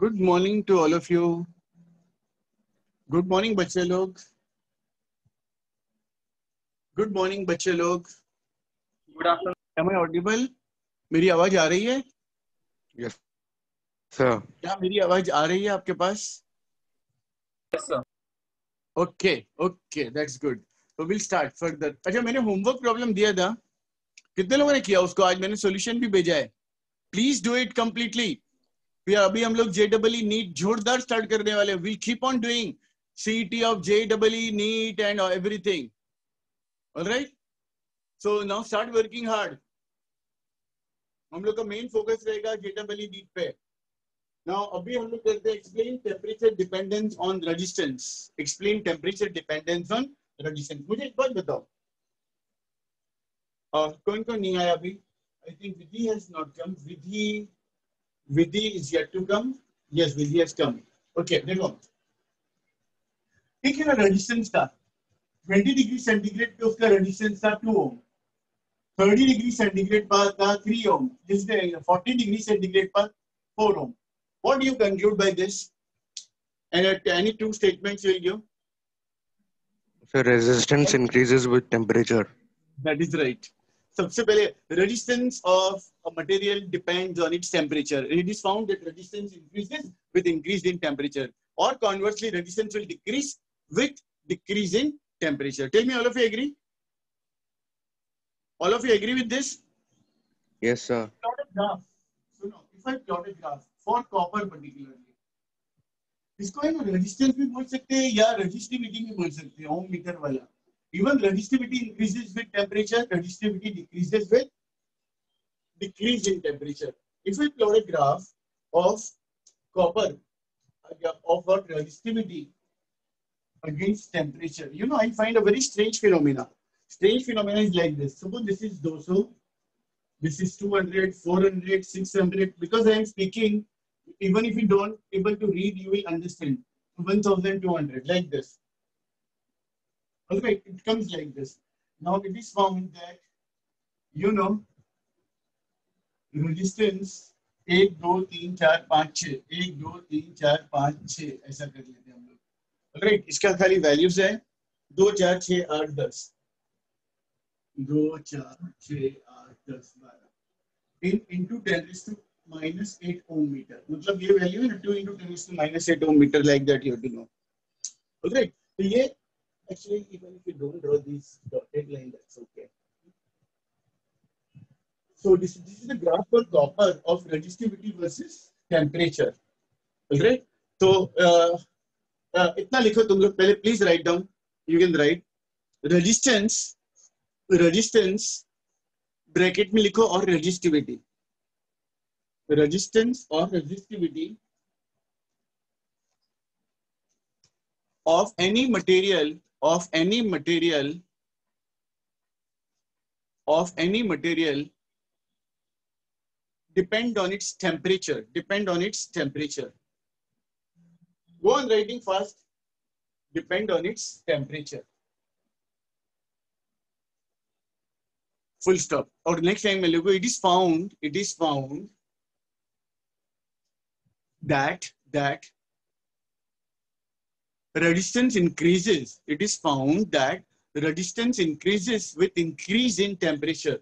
Good morning to all of you good morning बच्चे लोग. Good morning बच्चे लोग. Good afternoon am I audible मेरी आवाज़ आ रही है? यस सर क्या मेरी आवाज़ आ रही है आपके पास? Yes sir okay okay that's good तो विल स्टार्ट फर्दर अच्छा मैंने होमवर्क प्रॉब्लम दिया था. कितने लोगों ने किया उसको? आज मैंने सॉल्यूशन भी भेजा है. प्लीज़ डू इट कंप्लीटली अभी हम लोग जे नीट जोरदार स्टार्ट करने वाले will keep on doing CET of J double NEET and everything alright so now start working hard हम लोग का मेन फोकस रहेगा जे डबल नीट पे. नाउ अभी हम लोग करते हैं explain temperature dependence on resistance explain temperature dependence on resistance मुझे एक बात बताओ. Uh, कौन कौन नहीं आया अभी? I think Vidhi has not come Vidhi Vidhi is yet to come yes Vidhi has come okay देखो ठीक है ना रेजिस्टेंस का 20 डिग्री सेंटीग्रेड पे उसका रेजिस्टेंस था 2 ओम 30 डिग्री सेंटीग्रेड पर था 3 ओम जिसने 40 डिग्री सेंटीग्रेड पर 4 ओम what do you conclude by this and at any two statements will give So resistance increases with temperature. that is right सबसे पहले depends on its temperature it is found that resistance increases with increase in temperature or conversely resistance will decrease with decrease in temperature tell me all of you agree all of you agree with this Yes, sir. plot a graph. So now, if I plot a graph for copper particularly, इसको है ना resistance भी बोल सकते हैं या resistivity भी बोल सकते हैं ओम मीटर वाला Even resistivity increases with temperature, resistivity decreases with decrease in temperature. If we plot a graph of copper, uh, of what resistivity against temperature, you know, I find a very strange phenomena. Strange phenomena is like this. Suppose this is 200, this is 200, 400, 600. Because I am speaking, even if you don't able to read, you will understand. 1200, like this. Okay, it comes like this. Now, it is found that you know, resistance, एक, दो, तीन, चार, पाँच छ एक, दो, तीन, चार, पाँच छ ऐसा कर लेते हैं हम लोग। राइट इसका खाली वैल्यूज़ है। दो, चार छ आठ, दस। दो, चार छ आठ, दस, बारह। इन into ten to minus eight ohm meter मतलब ये वैल्यू है two into ten to minus eight ohm meter like that you know right तो ये Actually even if you don't draw this dotted line that's okay So this, this is the graph for copper of resistivity versus temperature. Alright? So uh, uh, इतना लिखो तुम लोग पहले please write down. You can write resistance, resistance bracket में लिखो और resistivity. Resistance or resistivity of any material of any material of any material depend on its temperature depend on its temperature. Go on writing fast depend on its temperature. Full stop. Or next time we'll go it is found it is found that that resistance increases it is found that the resistance increases with increase in temperature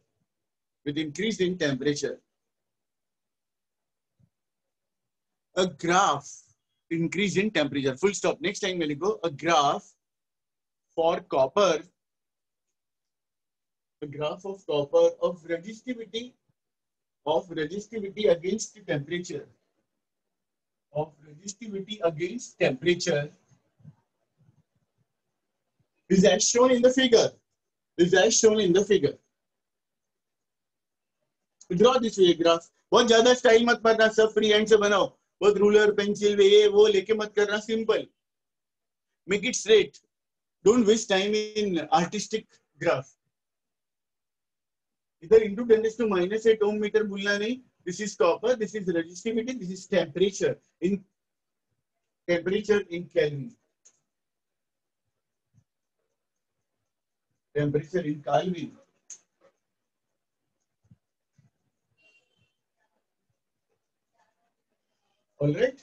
with increase in temperature a graph increase in temperature. Full stop. Next time we'll go a graph for copper. A graph of copper of resistivity of resistivity against temperature. Of resistivity against temperature is as shown in the figure. Is as shown in the figure. Draw this way, graph. बहुत ज़्यादा style मत मारना सब free hand से बनाओ। बहुत ruler pencil ये, वो लेके मत करना simple make it straight don't waste time in artistic graph इधर into ten to minus eight ohm meter भूलना नहीं। This is copper this is resistivity this is temperature in temperature in Kelvin temperature in Kelvin. All right.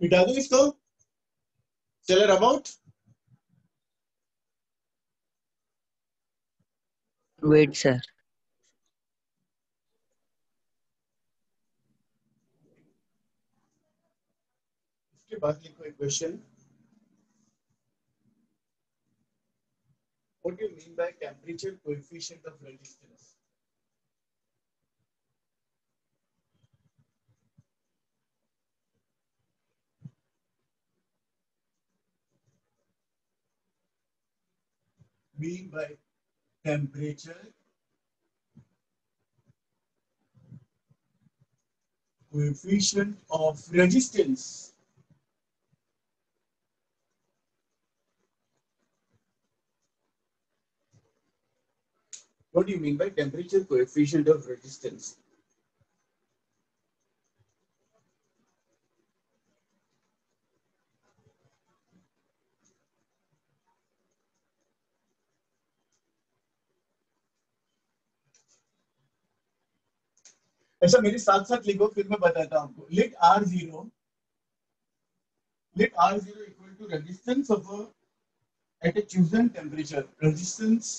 मिटा दो इसको seller about wait sir Paslico equation. What do you mean by temperature coefficient of resistance? mean by temperature coefficient of resistance What do you mean by temperature coefficient of resistance? ऐसा मेरे साथ साथ लिखो, फिर मैं बताता हूँ आपको let R zero let R zero equal to resistance of at a chosen temperature resistance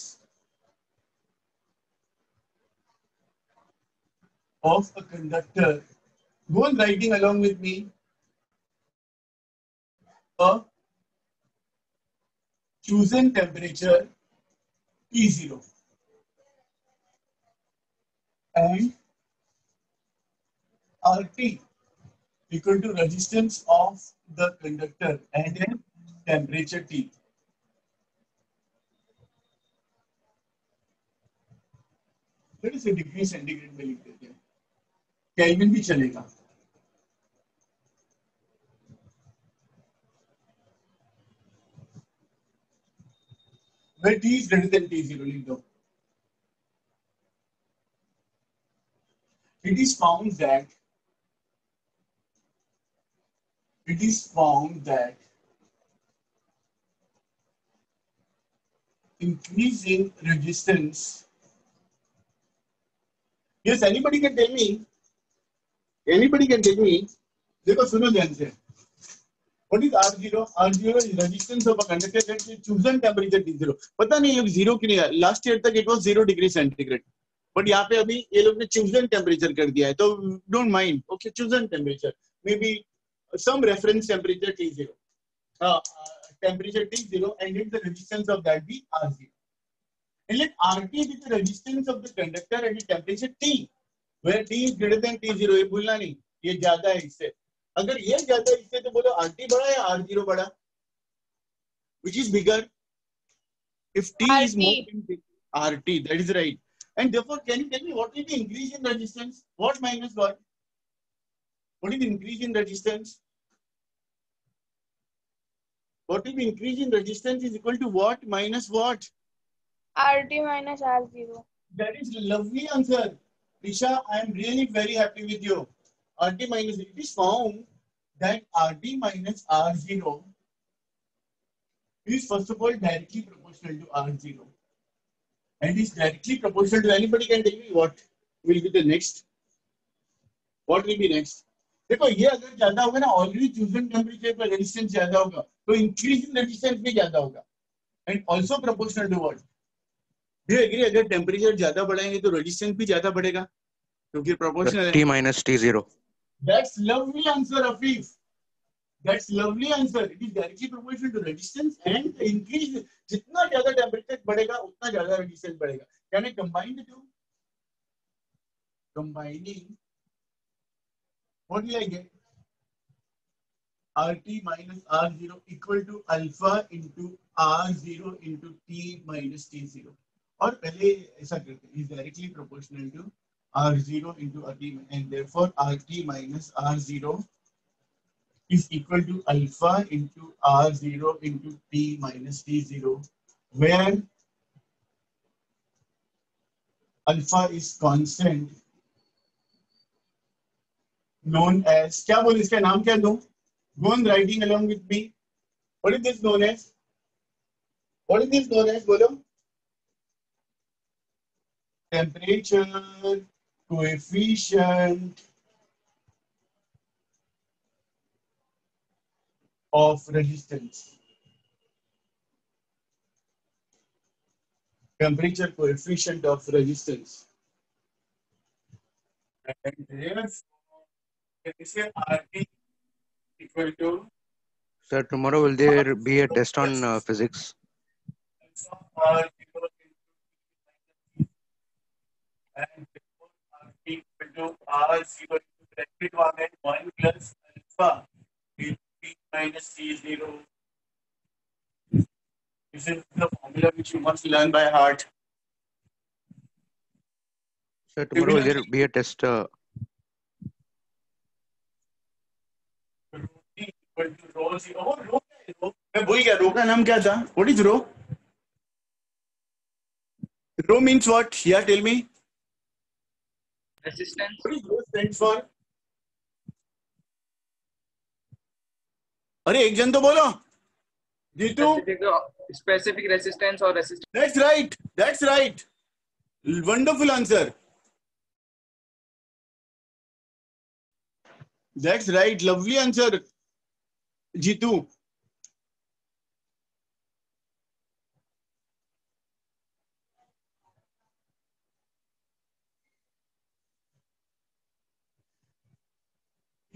of a conductor. Go on writing along with me. A chosen temperature T0 and RT equal to resistance of the conductor and then temperature T. That is a degree centigrade. Kelvin भी चलेगा where T is greater than T0 लिख दो it is found that it is found that increasing resistance yes anybody can tell me anybody can tell me देखो सुनो ध्यान से what is R0 R0 is resistance of a conductor at a chosen temperature T0 पता नहीं लोग zero क्यों नहीं last year तक it was zero degree centigrade but यहाँ पे अभी ये लोग ने चूजन टेम्परेचर कर दिया है तो don't mind okay chosen temperature may be some reference temperature T0 uh, uh, temperature T0 and let the resistance of that be R0 and let RT be the resistance of the conductor at the temperature T where T is greater than T0 ये भूलना नहीं ये ज़्यादा है इससे अगर ये ज़्यादा है इससे तो बोलो RT बड़ा या R0 बड़ा which is bigger if T is RT. more than T, RT that is right and therefore can you tell me what is the increase in resistance what minus what what is the increase in resistance what is the increase in resistance is equal to what minus what RT minus R0. That is lovely answer. Risha, I am really very happy with you. RT minus, it is found that RT minus R0 is first of all directly proportional to R0. And is directly proportional to anybody can tell me what will be the next? What will be next? देखो ये अगर ज़्यादा होगा ना already chosen temperature पर resistance ज़्यादा होगा तो इंक्रीज इन रेजिस्टेंस भी ज़्यादा होगा and also proportional to what do agree अगर टेम्परेचर ज़्यादा बढ़ाएँगे तो रेजिस्टेंस भी ज़्यादा बढ़ेगा क्योंकि proportional T minus T0. That's lovely answer, Afif. That's lovely answer. It is directly proportional to resistance and the increase. जितना ज़्यादा टेम्परेचर बढ़ेगा उतना ज़्यादा रेजिस्टेंस बढ़ेगा Can I combine the two? Combining. What will I get? RT minus R0 equal to alpha into R0 into T minus T0. और पहले ऐसा करते हैं directly proportional to R zero into R T and therefore R T minus R zero is equal to alpha into R zero into T minus T zero where alpha is constant known as क्या बोल इसका नाम क्या दो? Going writing along with me what is this known as what is this known as बोलो. Temperature coefficient of resistance. Temperature coefficient of resistance. And therefore, can we say RT equal to Sir, tomorrow will there be a test on uh, physics? alpha R and therefore RT equal to R zero into bracket one and one plus alpha into P minus C zero. This is the formula which you must learn by heart. Sir, tomorrow will there be a test? Uh, equal to. Oh, है? मैं भूल गया rho का नाम क्या था? What is rho? Rho means what? Yeah, tell me. Resistance. What is rho stand for? अरे एक जन तो बोलो Jitu specific resistance or resistance. that's right that's right wonderful answer that's right lovely answer Jitu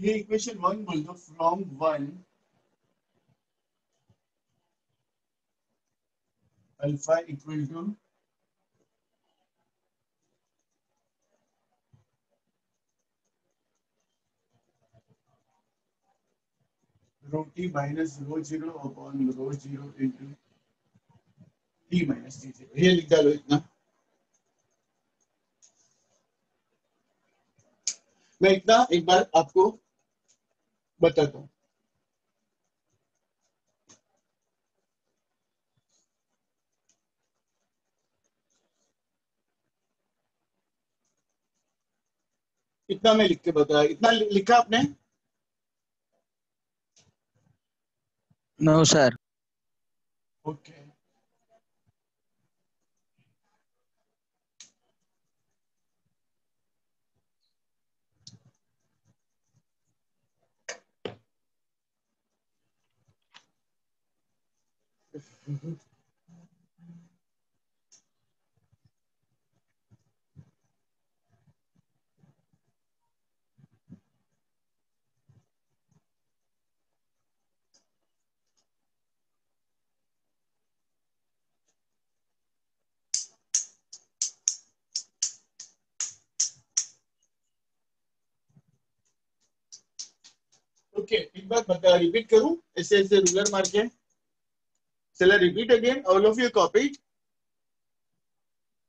ये इक्वेशन वन बोल दो from one alpha equal to t minus rho zero upon rho zero into t minus t zero. ये लिख डालो इतना। मैं इतना, एक बार आपको बताता हूँ। इतना मैं लिख के बताया। इतना लिखा आपने? No, sir okay okay okay, एक बार बता रिपीट करूँ? ऐसे ऐसे रूलर मार के? चला repeat again all of you copied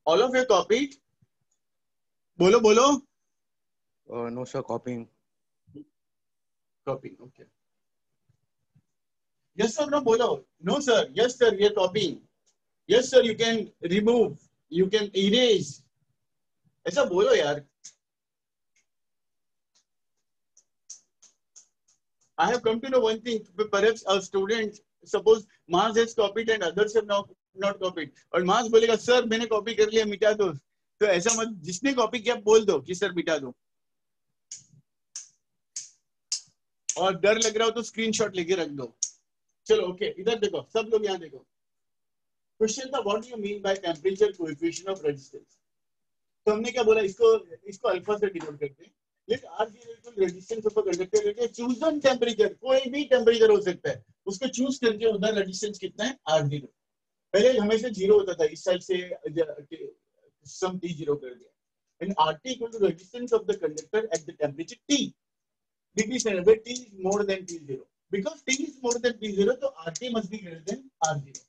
all of you copied बोलो बोलो uh, no, sir, copying. copying okay yes sir no bolo no sir yes sir we are copying yes sir you can remove you can erase ऐसा बोलो यार I have come to know one thing. Perhaps a student, Mars has copied and others have not not copied. और मार्स बोलेगा sir मैंने copy कर लिया मिटा दो। तो ऐसा मत जिसने कॉपी किया बोल दो कि सर मिटा दो। और डर लग रहा हो तो स्क्रीनशॉट लेके रख दो। चलो ओके okay, इधर देखो सब लोग यहाँ देखो। क्वेश्चन था what you mean by temperature coefficient of resistance तो हमने क्या बोला इसको इसको अल्फ़ा से डिनोट करते हैं। उसको चूज़ करके उधर रेजिस्टेंस कितना है? आर ज़ीरो पहले हमेशा ज़ीरो होता था इस साइड से सम टी ज़ीरो कर दिया। And R T equal to resistance of the conductor at the temperature T degree centigrade where T is more than T0. Because T is more than T0, so RT must be greater than R0.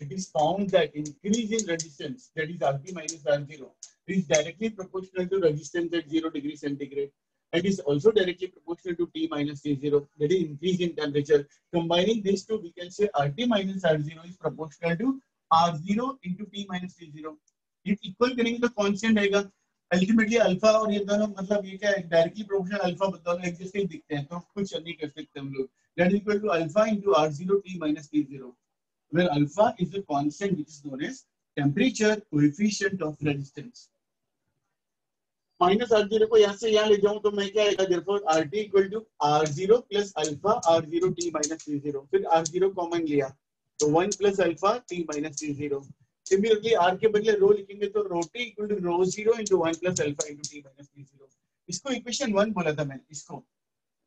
It is found that increase in resistance, that is RT minus R0, is directly proportional to resistance at 0 degree centigrade. And is also directly proportional to T minus T0, that is increase in temperature. Combining these two, we can say RT minus R0 is proportional to R0 into T minus T0. If equal करेंगे तो constant आएगा ultimately alpha और ये दोनों मतलब ये क्या है डायरेक्टली प्रोपोर्शनल अल्फ़ा दोनों एक जैसे ही दिखते हैं तो कुछ नहीं कर सकते हम लोग that is equal to alpha into r0 t minus t0 where alpha is the constant which is known as temperature coefficient of resistance minus R zero को यहाँ से यहाँ ले जाऊँ तो मैं क्या आएगा therefore R T equal to R zero plus alpha R zero T minus T zero फिर आर ज़ीरो कॉमन लिया तो one plus alpha T minus T zero similarly R के बदले रो लिखेंगे तो rho T equal to rho zero into one plus alpha into T minus T zero इसको equation one बोला था मैंने, इसको।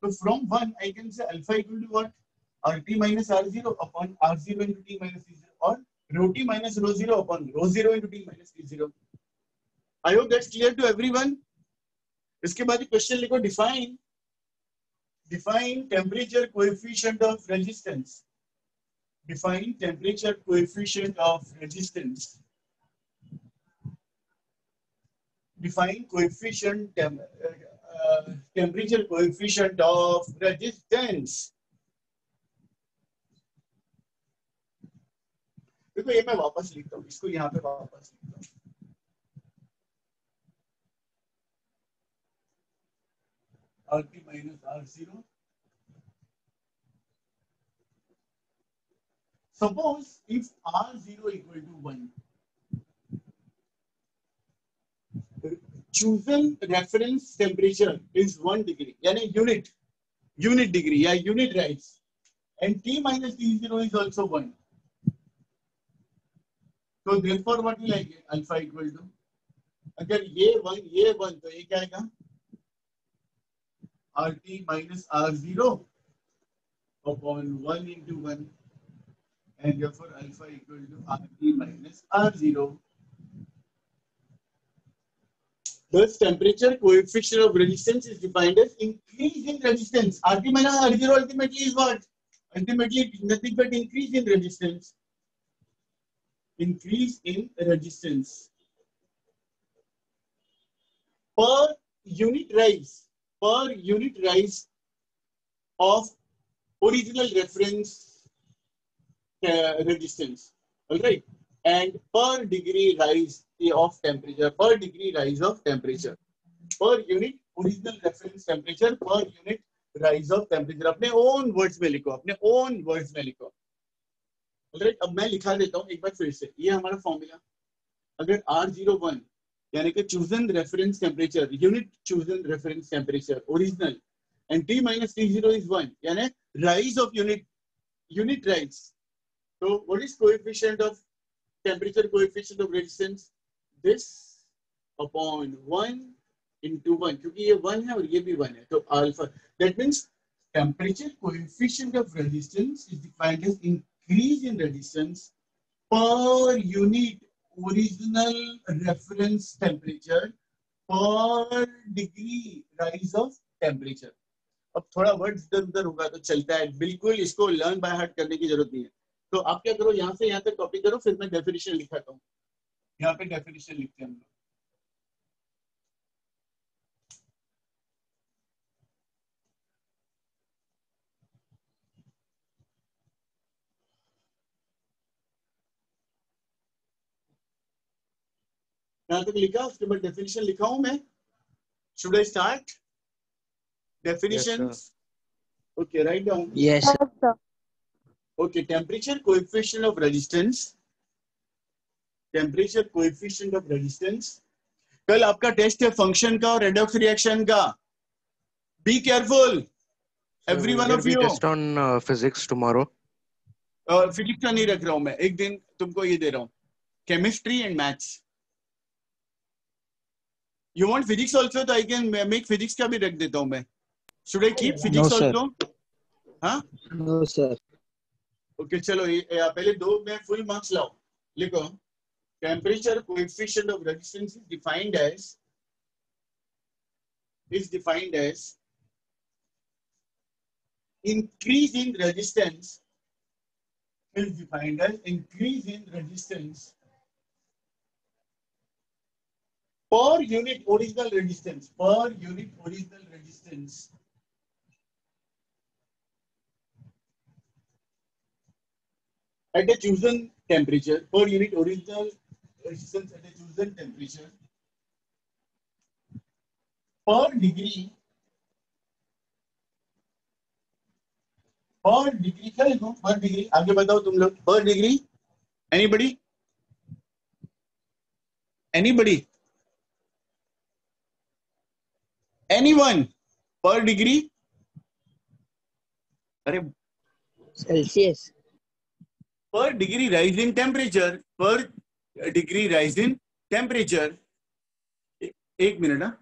तो from one I can say alpha equal to what R T minus R zero upon R zero into T minus T zero और rho T minus rho zero upon rho zero into T minus T zero I hope that's clear to everyone इसके बाद question लिखो define define temperature coefficient of resistance define temperature coefficient of resistance define coefficient, tem coefficient of resistance. देखो, ये मैं वापस लिखता हूँ, इसको यहाँ पे वापस लिखता हूँ। R T minus R zero suppose if r0 equal to 1 chosen reference temperature is 1 degree yani unit unit degree या unit rise and t minus t0 is also 1 so therefore what will I get alpha equal to अगर ये 1 ये 1 तो ये क्या आएगा rt minus r0 upon 1 into 1 and therefore alpha equal to rt minus r0 Thus, temperature coefficient of resistance is defined as increase in resistance. RT minus R0 ultimately is what? Ultimately, nothing but increase in resistance. Increase in resistance. Per unit rise, per unit rise of original reference uh, resistance. All right. And per degree rise of temperature, per degree rise of temperature, per unit original reference temperature, per unit rise of temperature. अपने own words में लिखो, अपने own words में लिखो. Alright, अब मैं लिखा देता हूँ एक बार फिर से. ये हमारा फॉर्मूला. अगर R01 यानी कि chosen reference temperature unit chosen reference temperature original and T minus T zero is one यानी rise of unit unit rise तो what is coefficient of temperature coefficient of resistance this upon one into one क्योंकि ये one है और ये भी one है तो alpha that means temperature coefficient of resistance is defined as increase in resistance per unit original reference temperature per degree rise of temperature. अब थोड़ा वर्ड इधर उधर होगा तो चलता है। बिल्कुल इसको लर्न बाय हार्ट करने की ज़रूरत नहीं है। तो आप क्या करो, यहाँ से यहाँ तक कॉपी करो, फिर मैं डेफिनेशन लिखाता हूँ। यहाँ पे डेफिनेशन लिखते हैं हम लोग। यहाँ तक लिखा उसके बाद डेफिनेशन लिखा हूँ मैं। Should I start definition okay write down sir. Okay, temperature coefficient of resistance. Temperature coefficient of resistance. कल आपका टेस्ट है फ़ंक्शन का और रेडॉक्स रिएक्शन का। Be careful every one of you test on uh, physics tomorrow. Physics का नहीं रख रहा हूँ मैं। एक दिन तुमको ये दे रहा हूँ। Chemistry and maths you want physics also तो आई कैन मेक फिजिक्स का भी रख देता हूँ मैं। Should I keep physics sir. Also हाँ No, sir. चलो ये ये पहले दो में फुल मार्क्स लाओ लिखो। Temperature coefficient of resistance is defined as is defined as increase in resistance is defined as increase in resistance per unit original resistance per unit original resistance at a chosen temperature per unit original resistance at a chosen temperature per degree per degree क्या लिखूं per degree आगे बताओ तुम लोग per degree anybody anybody anyone per degree अरे Celsius. per degree rise in temperature per degree rise in temperature एक minute हाँ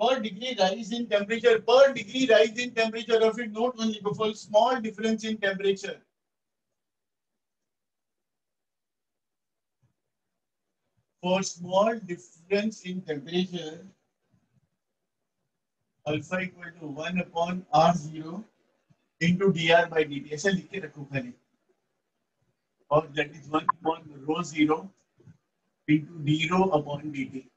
per degree rise in temperature per degree rise in temperature of it note only for small difference in temperature for small difference in temperature alpha equal to 1 upon r0 into dr by dt ऐसा लिख के रखो खाली और that is 1 upon rho 0 into d rho upon dt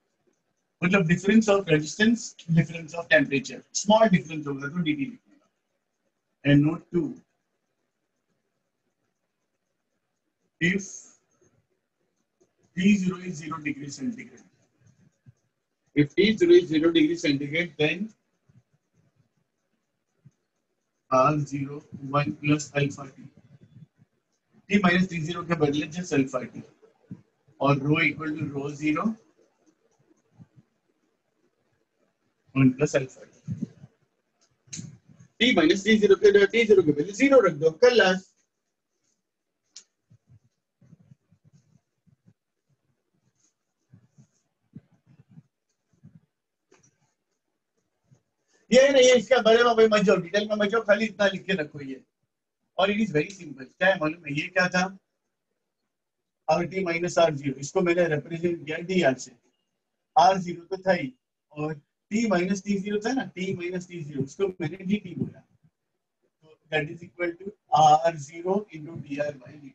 मतलब difference of resistance difference of temperature small difference होगा तो dt लिखने का and note to if T0 is 0 degree centigrade. If T0 is 0 degree centigrade, then R0 1 plus alpha T. T minus T0 के बदले just alpha T. और rho equal to rho 0 1 plus alpha T. T minus T0 के T0 के बदले 0 रख दो कर last ये नहीं है इसका बड़े में भाई मत डिटेल में मत जाओ खाली इतना लिख के रखो ये। और इट इज़ वेरी सिंपल क्या है मालूम है? ये क्या था? R T minus R zero इसको मैंने रिप्रेजेंट किया डी आर से। आर ज़ीरो तो था ही। और टी माइनस टी ज़ीरो था ना टी माइनस टी ज़ीरो उसको मैंने डी टी बोला तो that is equal to R zero into D R by D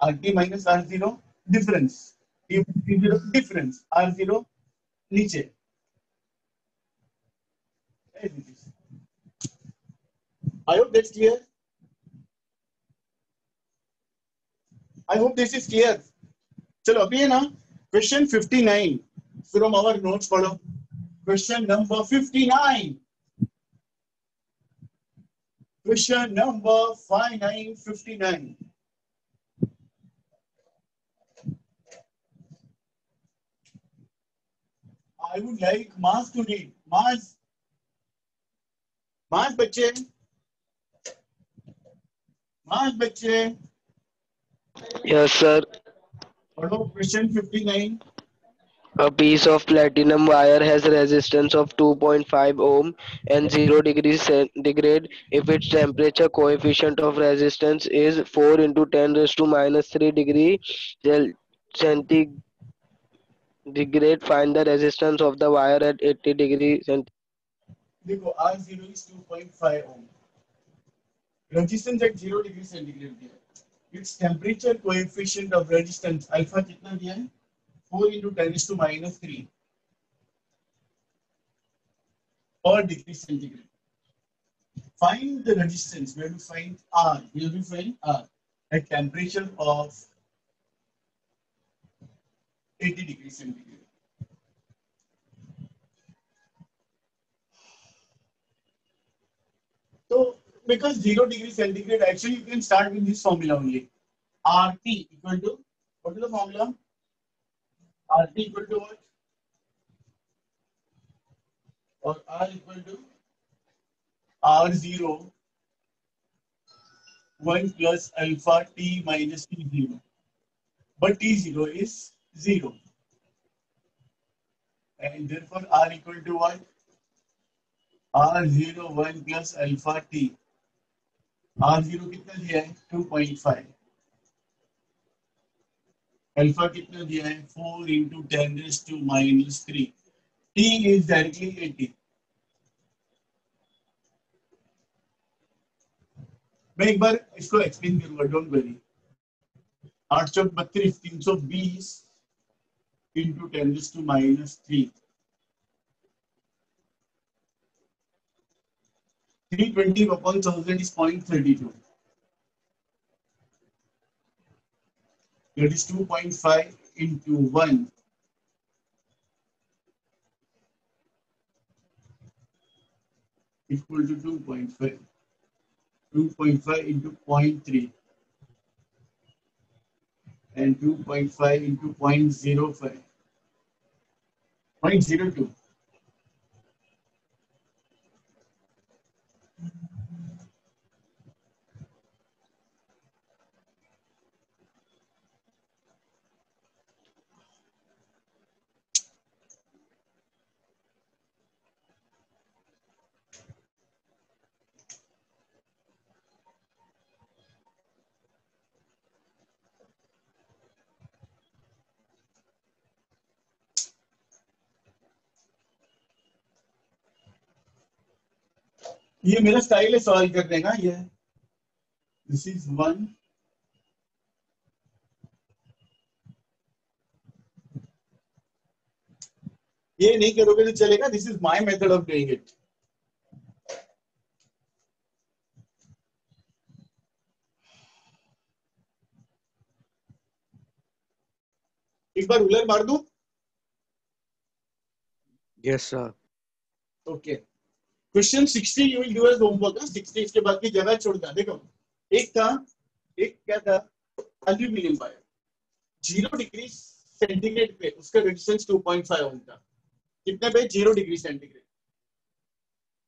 R T minus R zero difference T zero difference R zero नीचे. I hope that's clear. I hope this is clear. चलो, अभी है ना question 59 from our notes पढ़ो question number 59 question number 5959 I would like Mars to read. Mars, Mars बच्चे Mars बच्चे Yes, sir. पढ़ो question 59 A piece of platinum wire has resistance of 2.5 ohm and 0 degree centigrade if its temperature coefficient of resistance is 4 into 10 raised to minus 3 degree centigrade. Find the resistance of the wire at 80 degree centigrade. देखो R zero is 2.5 ohm. Resistance at 0 degree centigrade दिया है. Its temperature coefficient of resistance alpha कितना दिया है? 4 into 10 is to minus 3 per degree centigrade. Find the resistance. We to find R. We to find R at temperature of 80 degree centigrade. So, because 0 degree centigrade, actually you can start with this formula only. RT equal to, what is the formula? R T equal to what और R equal to R zero one plus alpha T minus T zero but T zero is zero and therefore R equal to what R zero one plus alpha T R zero कितना दिया है? To point five alpha कितना दिया है? 4 into 10 raised to minus 3 T is directly 80 मैं एक बार इसको एक्सप्लेन करूँगा डोंट वरी आठ सौ बत्तीस, तीन सौ बीस into ten raise to minus three three twenty upon thousand is point thirty two that is 2.5 into 1 equal to 2.5 2.5 into 0.3 and 2.5 into 0 0.05 0.02 ये मेरा स्टाइल है सॉल्व करने का ये दिस इज़ वन ये नहीं करोगे तो चलेगा this is my method of doing it एक बार रूलर मार दूँ? Yes, sir. Okay question 60 you will do as homework 60 इसके बाद की जगह छोड़ देना देखो। एक था, एक क्या था? Aluminium wire zero degree centigrade पे, उसका रेजिस्टेंस 2.5 ओम था। कितने पे? Zero degree centigrade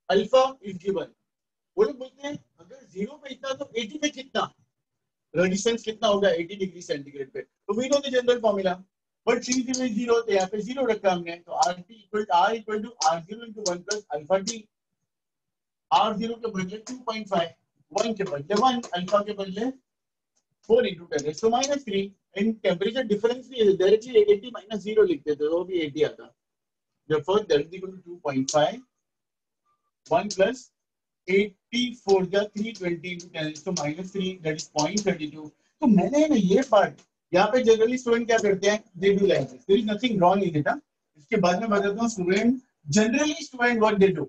alpha is given वो लोग बोलते हैं, अगर ज़ीरो पे इतना तो 80 पे कितना? रेजिस्टेंस कितना होगा? 80 डिग्री सेंटीग्रेड पे। तो we know the general formula but since में ज़ीरो तो यहाँ पे ज़ीरो रखा हमने तो R T equal R equal to R zero into one plus alpha T R zero के बदले टू पॉइंट फाइव वन के बदले वन अल्फ़ा के बदले फोर इंटू टेन तो minus three in temperature difference भी डायरेक्टली एटी माइनस ज़ीरो लिखते थे, वो भी एटी आता। Therefore, that is equal to 2.5 1 plus 84 जा 320 into 10 so minus 3 that is 0.32 तो मैंने ना ये पार्ट यहाँ पे जनरली स्टूडेंट क्या करते हैं? They do like this there is nothing wrong in it इसके बाद में बताता हूँ student generally student what they do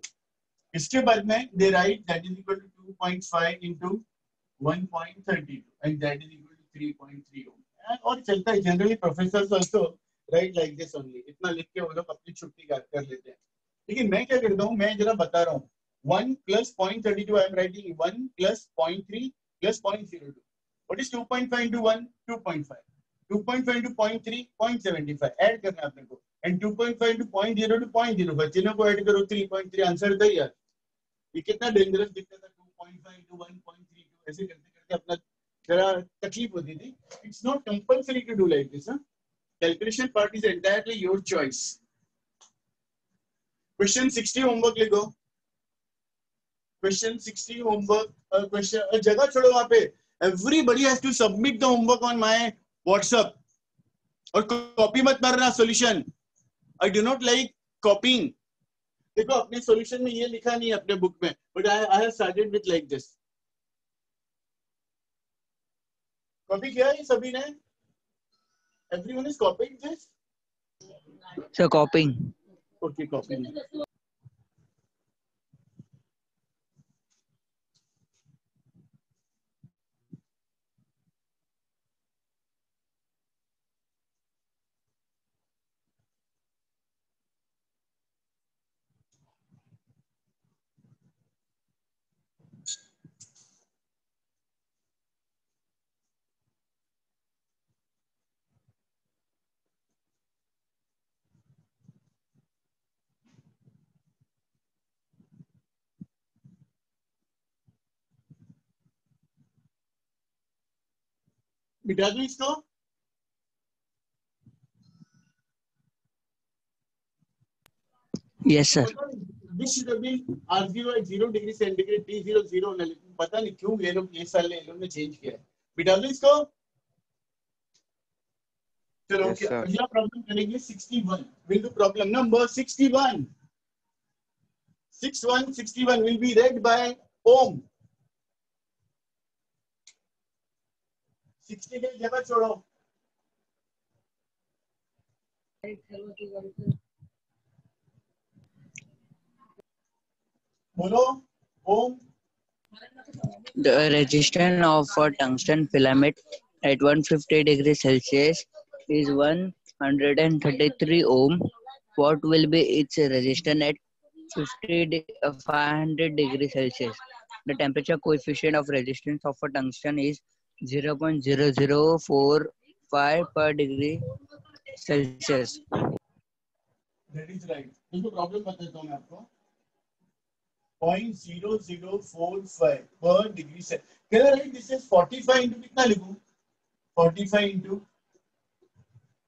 इसके बाद में they write that is equal to 2.5 into 1.32 and that is equal to 3.30 And, और चलता है generally professors also write like this only इतना लिख के वो लोग अपनी छुट्टी कर कर लेते हैं। लेकिन मैं क्या करता हूँ, मैं जरा बता रहा हूँ। One plus point thirty two I am writing one plus point three plus point zero two is two two five two point five into point three point seventy five add करना है अपने को। And two point five into point zero two point zero five तीनों को add करो three point three answer था यार ये कितना डेंजरस दिखता था 2.5 टू ऐसे करते करते अपना जरा तकलीफ़ होती थी। It's not compulsory to do like this calculation part is entirely your choice question 60 homework लिखो। क्वेश्चन 60 होमवर्क क्वेश्चन जगह छोड़ो वहाँ पे। Everybody has to submit the homework on my whatsapp और कॉपी मत मारना solution I do not like copying देखो अपने सॉल्यूशन में ये लिखा नहीं है अपने बुक में but I I have started with like this copy किया है सभी ने? Everyone is copying this sir copying okay copying. मिटा दूँ इसको? Sir. This should have been R0 at 0 degree centigrade, T0 0 होना लेकिन पता नहीं क्यों ये लोग ये साल ये लोग ने चेंज किया है। मिटा दूँ इसको? चलो Yes, ओके अगला प्रॉब्लम करेंगे 61 will do problem number 61 61 61 will be read by Om. 60 के जगह छोड़ो बोलो ओम The resistance of a tungsten filament at 150 degrees Celsius is 133 ohm. What will be its resistance at 50 de- uh, 500 degrees Celsius. The temperature coefficient of resistance of a tungsten is 0.0045 per degree Celsius. That is right. देखो problem बताता हूँ मैं आपको point zero zero four five per degree से कह रहा है this is forty five into कितना लिखूं forty five into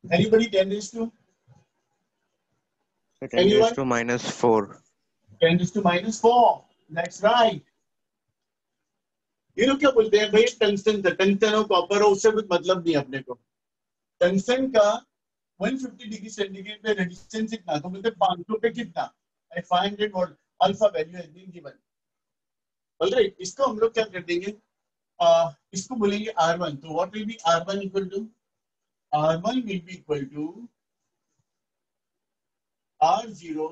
anybody ten raise to 10 Anyone? raised to minus 4. Ten raise to minus four that's right ये लोग क्या बोलते हैं भाई? टंगस्टन था टंगस्टन हो कॉपर हो उससे कुछ मतलब नहीं अपने को। टंगस्टन का 150 डिग्री सेंटीग्रेड पे रेजिस्टेंस कितना? तो बोलते 500 पे कितना? At 500 volt alpha value has been given alright इसको हम लोग क्या कर देंगे? आ, इसको बोलेंगे R1 तो what will be R1 equal to R1 will be equal to R0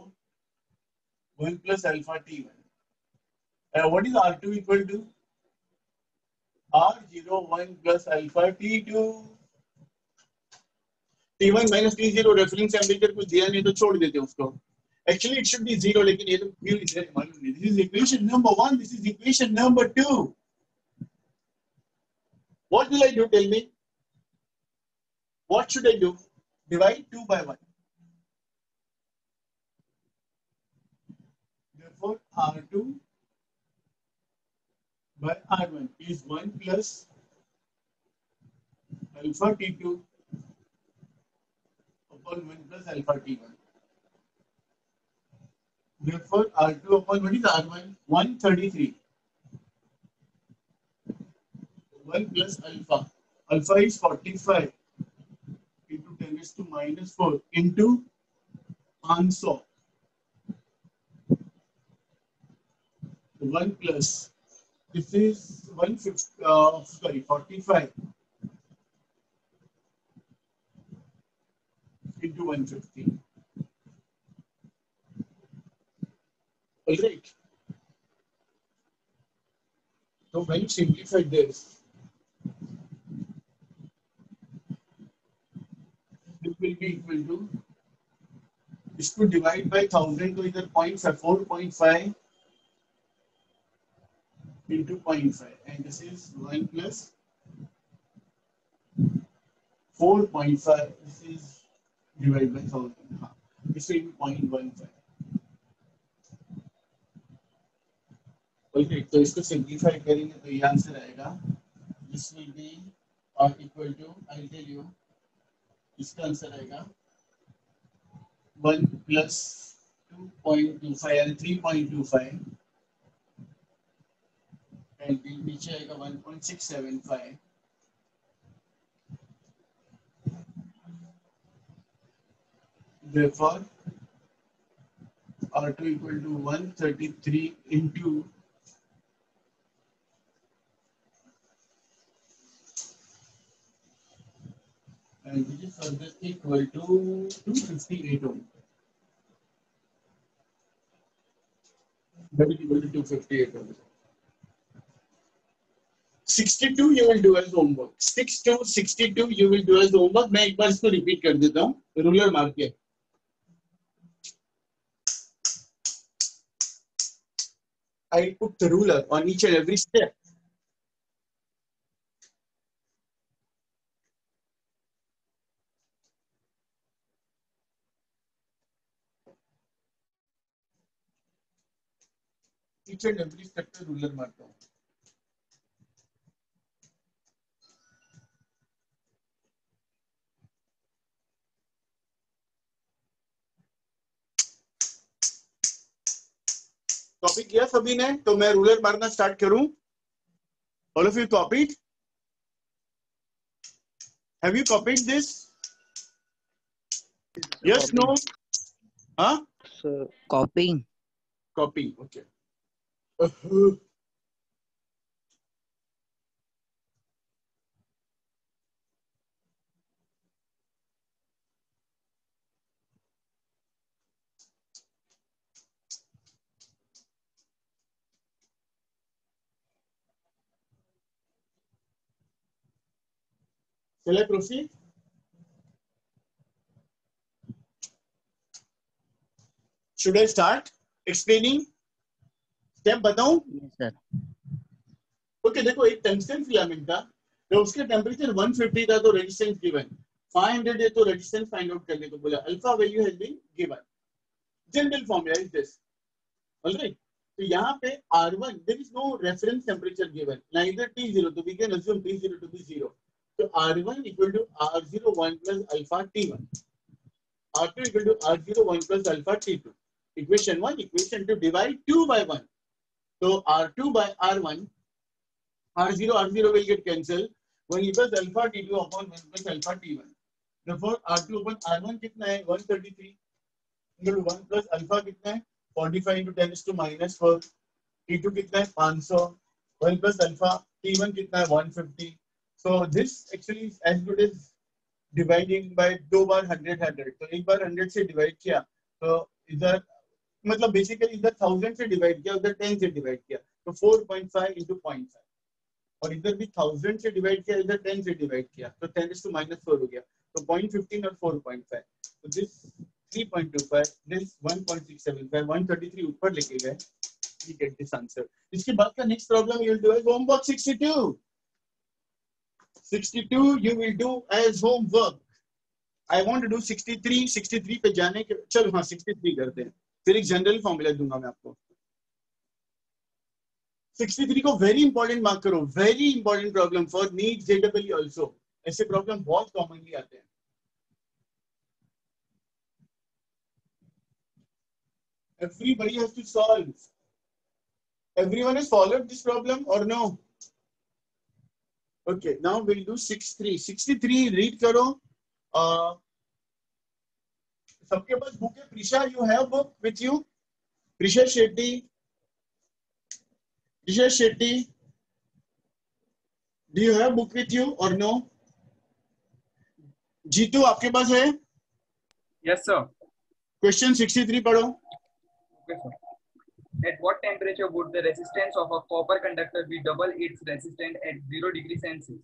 1 plus alpha T1 uh, what is R2 equal to? R0 1 plus alpha T2 T1 minus T0 reference temperature कुछ दिया नहीं तो छोड़ देते उसको। Actually it should be zero लेकिन ये तो क्यों इधर मालूम नहीं। This is equation number 1 this is equation number 2 what will i do? Tell me. What should i do? Divide 2 by 1 therefore r2 by r1 is 1 plus alpha t2 upon 1 plus alpha t1. Therefore, R2 upon what is R1? 133. 1 plus alpha. Alpha is 45 into 10 raised to minus 4 into 500. 1 plus. This is 150, uh, sorry, 45 into 150. All right. So when simplify this, this will be equal to this could divide by thousand to either 0.5, 4.5 into 0.5 and this is 1 plus 4.5 this is divided by 1000 हाँ, this will be 0.15 okay तो इसको simplify करेंगे तो ये answer आएगा this will be R equal to I tell you इसका answer आएगा 1 plus 2.25 यानी 3.25 and the नीचे आएगा 1.675 therefore R2 equal to 133 into and which is further equal to 258 ohm. That is equal to 258 ohm. 62 you will do as homework 62 62 you will do as homework मैं एक बार इसको repeat कर देता हूँ। रूलर मार्क के I put the ruler on each and every step each and every step to ruler marked copy किया सभी ने तो मैं रूलर मारना स्टार्ट करूँ। All of you copied have you copied this yes no हाँ copying copying copy okay Shall I proceed? Should I start? Explaining step बताऊँ Yes, sir. Okay देखो एक टंगस्टन फिलामेंट था तो उसके टेम्परेचर 150 था तो रेजिस्टेंस गिवन 500 है तो रेजिस्टेंस फाइंड आउट करने को बोला। Alpha value has been given general formula is this alright तो यहाँ पे R1 there is no reference temperature given. Neither T0 तो we can assume T0 to be 0 तो R1 equal to R01 plus alpha T1 R2 equal to R01 plus alpha T2 equation 1 equation 2 divide 2 by 1 so R2 by R1 R0, R0 will get cancelled. 1 equals alpha T2 upon 1 plus alpha T1. Therefore, R2 upon R1 कितना है 133 into 1 plus alpha कितना है 45 into 10 is to minus 4. T2 कितना है 500. 1 plus alpha T1 कितना है 150. So, this actually is as good as dividing by दो बार 100 100. तो एक बार 100 से divide किया तो इधर मतलब बेसिकली इधर 1000 से डिवाइड किया, उधर 10 से डिवाइड किया तो 4.5 into 0.5 और इधर भी थाउज़ेंड से डिवाइड किया, इधर टेन से डिवाइड किया तो टेन टू माइनस फोर हो गया. तो पॉइंट फिफ्टीन और फोर पॉइंट फाइव तो this three point two five this one point six seven five one thirty three ऊपर लेके गए. Get this answer. इसके बाद का next problem you will do as homework 62 62 you will do as homework. I want to do 63 63 पे जाने के चलो हाँ 63 करते हैं। फिर एक जनरल फॉर्मूला दूँगा मैं आपको। 63 को वेरी इंपॉर्टेंट मार्क करो। Very important problem for NEET JW also ऐसे प्रॉब्लम बहुत कॉमनली आते हैं। Everybody has to solve everyone has followed this problem or no? Okay now we'll do 63 63 read करो uh, सबके पास बुक है Prisha you have book with you Prisha Shetty Isha Shetty, do you have book with you or no? Jeetu आपके पास है Yes, sir. Question 63 पढ़ो Okay, sir. At what temperature would the resistance of a copper conductor be double its resistance at 0 degree Celsius?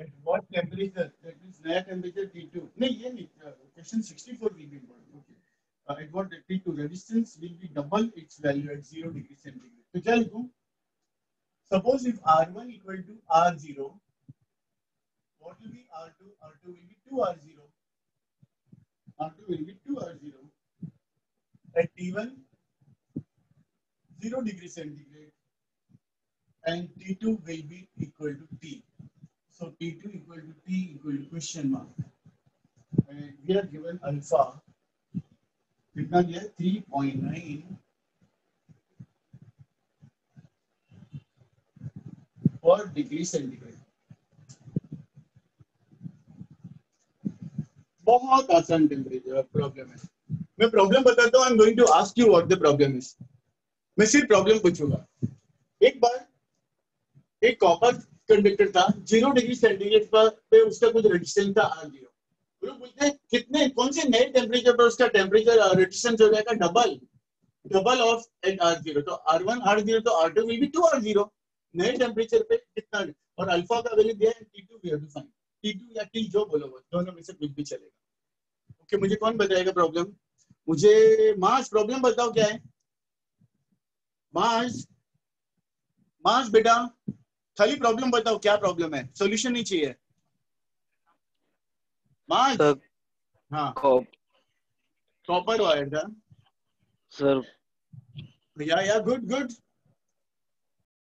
At what temperature? That means temperature T2. No, yeah, uh, question 64 will be. Okay. Uh, at what T2 resistance will be double its value at 0 degree centigrade. So, chal go. Suppose if R1 equal to R0, what will be R2? R2 will be 2R0. R2 will be 2R0. At T1, 0 degree centigrade. And T2 will be equal to T. So T2 equal to T equal to question mark. And we are given alpha. कितना दिया है? 3.9 per degree centigrade. बहुत आसान temperature problem है मैं problem बताता हूँ I am going to ask you what the problem is मैं सिर्फ़ प्रॉब्लम पूछूँगा। एक बार, एक कॉपर कंडक्टर था ज़ीरो डिग्री सेंटीग्रेड पर, पे उसका कुछ रेजिस्टेंस था, आर ज़ीरो। लोग बोलते हैं, कितने, कौन से नए टेम्परेचर पर उसका टेम्परेचर रेजिस्टेंस हो जाएगा double double of at R zero तो आर वन आर ज़ीरो तो R two will be two R zero नए टेम्परेचर पे कितना और अल्फ़ा का वैल्यू दिया है T two we have to find T two या टी जो बोलो दोनों में से कुछ भी चलेगा। ओके मुझे कौन बताएगा प्रॉब्लम मुझे मास प्रॉब्लम बताओ क्या है? मास मार्स बेटा खाली प्रॉब्लम बताओ क्या प्रॉब्लम है? सॉल्यूशन नहीं चाहिए। मार्स। हाँ। कॉपर वायर था। सर। या या गुड गुड